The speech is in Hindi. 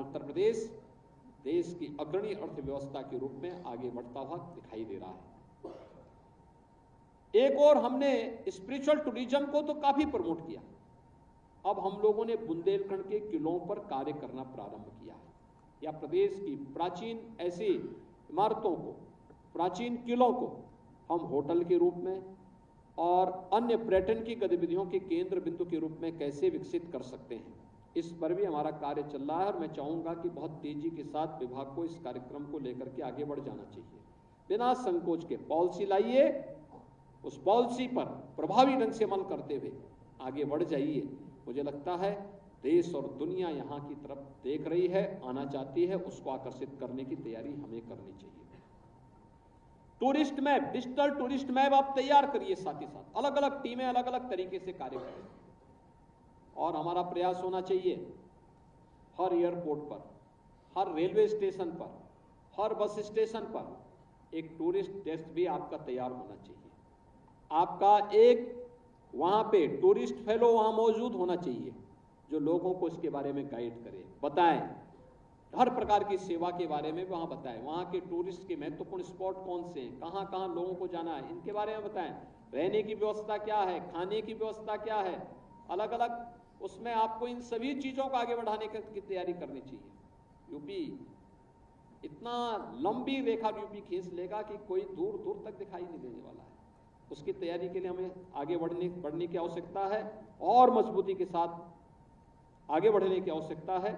उत्तर प्रदेश देश की अग्रणी अर्थव्यवस्था के रूप में आगे बढ़ता हुआ दिखाई दे रहा है। एक और हमने स्पिरिचुअल टूरिज़्म को तो काफ़ी प्रमोट किया। अब हम लोगों ने बुंदेलखंड के किलों पर कार्य करना प्रारंभ किया है। या प्रदेश की प्राचीन ऐसी इमारतों को, प्राचीन किलों को हम होटल के रूप में और अन्य पर्यटन की गतिविधियों के केंद्र बिंदु के रूप में कैसे विकसित कर सकते हैं। इस पर भी हमारा कार्य चल रहा है और मैं चाहूँगा कि बहुत तेज़ी के साथ विभाग को इस कार्यक्रम को लेकर के आगे बढ़ जाना चाहिए। बिना संकोच के पॉलिसी लाइए, उस पॉलिसी पर प्रभावी ढंग से अमल करते हुए आगे बढ़ जाइए। मुझे लगता है देश और दुनिया यहाँ की तरफ़ देख रही है, आना चाहती है, उसको आकर्षित करने की तैयारी हमें करनी चाहिए। Tourist map, digital tourist map आप तैयार करिए साथ ही साथ। अलग अलग टीमें अलग अलग तरीके से कार्य करें। और हमारा प्रयास होना चाहिए हर एयरपोर्ट पर, हर रेलवे स्टेशन पर, हर बस स्टेशन पर एक टूरिस्ट डेस्क भी आपका तैयार होना चाहिए। आपका एक वहाँ पे टूरिस्ट फेलो वहाँ मौजूद होना चाहिए जो लोगों को इसके बारे में गाइड करे, बताएँ। हर प्रकार की सेवा के बारे में वहाँ बताएँ। वहाँ के टूरिस्ट के महत्वपूर्ण स्पॉट कौन से हैं? कहाँ कहाँ लोगों को जाना है? इनके बारे में बताएँ। रहने की व्यवस्था क्या है? खाने की व्यवस्था क्या है? अलग अलग उसमें आपको इन सभी चीज़ों को आगे बढ़ाने की तैयारी करनी चाहिए। यूपी इतना लंबी रेखा यूपी खींच लेगा कि कोई दूर दूर तक दिखाई नहीं देने वाला है। उसकी तैयारी के लिए हमें आगे बढ़ने बढ़ने की आवश्यकता है और मजबूती के साथ आगे बढ़ने की आवश्यकता है।